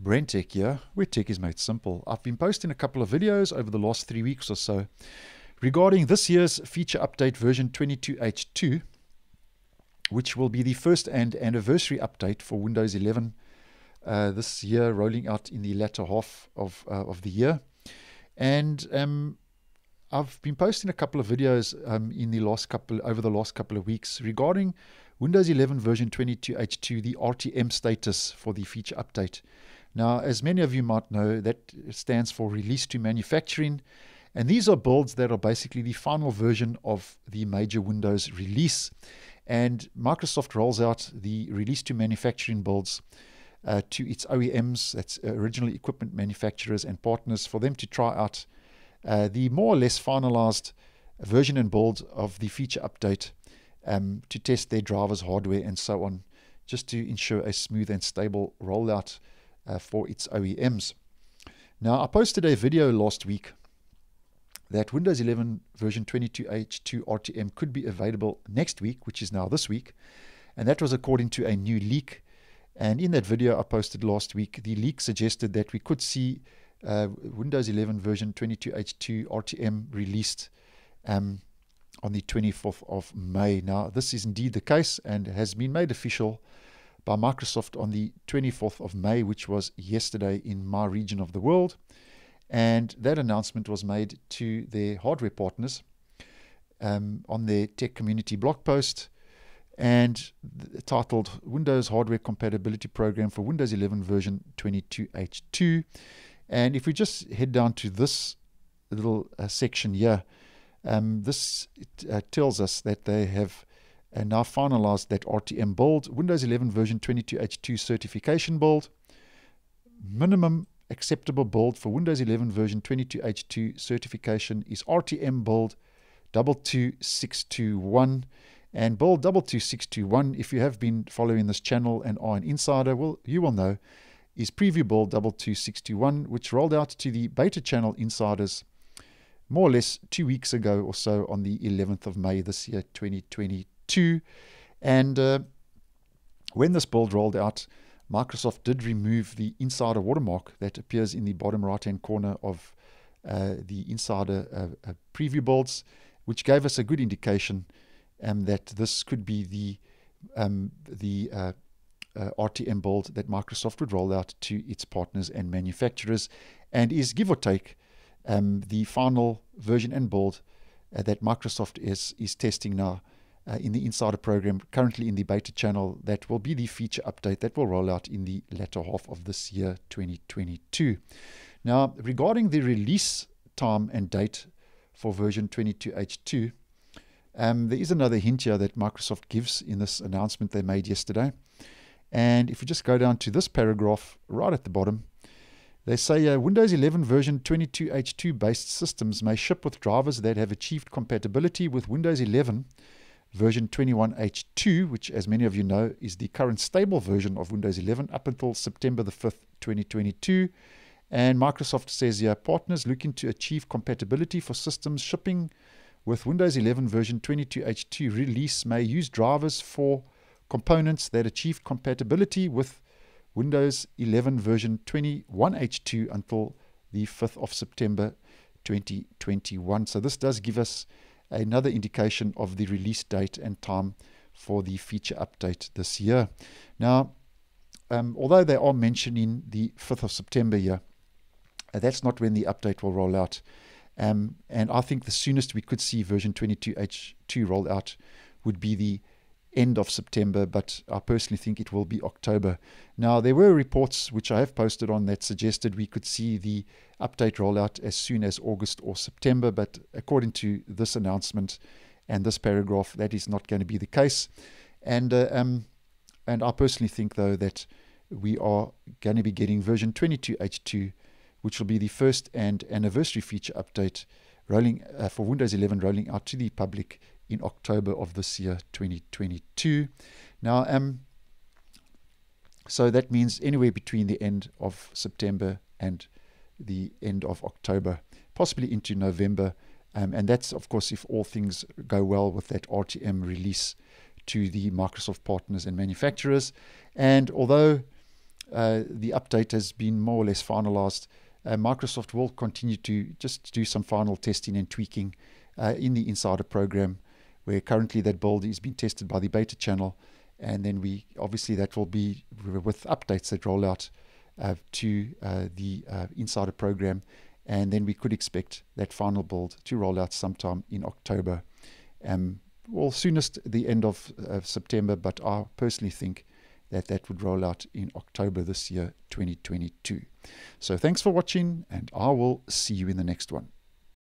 Brentech here, where tech is made simple. I've been posting a couple of videos over the last three weeks or so regarding this year's feature update version 22H2, which will be the first and anniversary update for Windows 11 uh, this year, rolling out in the latter half of, uh, of the year. And um, I've been posting a couple of videos um, in the last couple over the last couple of weeks regarding Windows 11 version 22H2, the RTM status for the feature update. Now, as many of you might know, that stands for Release to Manufacturing. And these are builds that are basically the final version of the major Windows release. And Microsoft rolls out the Release to Manufacturing builds uh, to its OEMs, that's original equipment manufacturers and partners, for them to try out uh, the more or less finalized version and build of the feature update um, to test their drivers, hardware, and so on, just to ensure a smooth and stable rollout uh, for its OEMs. Now, I posted a video last week that Windows 11 version 22H2 RTM could be available next week, which is now this week, and that was according to a new leak. And in that video I posted last week, the leak suggested that we could see uh, Windows 11 version 22H2 RTM released um, on the 24th of May. Now, this is indeed the case and has been made official by Microsoft on the 24th of May, which was yesterday in my region of the world. And that announcement was made to their hardware partners um, on their tech community blog post and titled Windows Hardware Compatibility Program for Windows 11 version 22H2. And if we just head down to this little uh, section here, um, this uh, tells us that they have and now finalized that RTM build, Windows 11 version 22H2 certification build, minimum acceptable build for Windows 11 version 22H2 certification is RTM build 22621 and build 22621 if you have been following this channel and are an insider well you will know is preview build 22621 which rolled out to the beta channel insiders more or less two weeks ago or so on the 11th of May this year 2022 2. And uh, when this build rolled out, Microsoft did remove the insider watermark that appears in the bottom right hand corner of uh, the insider uh, uh, preview builds, which gave us a good indication um, that this could be the um, the uh, uh, RTM build that Microsoft would roll out to its partners and manufacturers, and is give or take um, the final version and build that Microsoft is is testing now uh, in the Insider program, currently in the beta channel, that will be the feature update that will roll out in the latter half of this year, 2022. Now, regarding the release time and date for version 22H2, um, there is another hint here that Microsoft gives in this announcement they made yesterday. And if we just go down to this paragraph right at the bottom, they say uh, Windows 11 version 22H2 based systems may ship with drivers that have achieved compatibility with Windows 11 version 21H2, which, as many of you know, is the current stable version of Windows 11 up until September the 5th, 2022. And Microsoft says here partners looking to achieve compatibility for systems shipping with Windows 11 version 22H2 release may use drivers for components that achieve compatibility with Windows 11 version 21H2 until the 5th of September 2021. So this does give us another indication of the release date and time for the feature update this year. Now, um, although they are mentioning the 5th of September here, uh, that's not when the update will roll out. Um, and I think the soonest we could see version 22H2 roll out would be the end of September, but I personally think it will be October. Now, there were reports which I have posted on that suggested we could see the update rollout as soon as August or September, but according to this announcement and this paragraph, that is not going to be the case. And uh, um, and I personally think though that we are going to be getting version 22H2, which will be the first and anniversary feature update rolling uh, for Windows 11 rolling out to the public in October of this year, 2022. Now, um, so that means anywhere between the end of September and the end of October, possibly into November. Um, and that's, of course, if all things go well with that RTM release to the Microsoft partners and manufacturers. And although uh, the update has been more or less finalized, uh, Microsoft will continue to just do some final testing and tweaking uh, in the Insider program, where currently that build is being tested by the beta channel. And then we obviously that will be with updates that roll out uh, to uh, the uh, Insider program. And then we could expect that final build to roll out sometime in October. Um, well, soonest the end of September, but I personally think that that would roll out in October this year, 2022. So thanks for watching, and I will see you in the next one.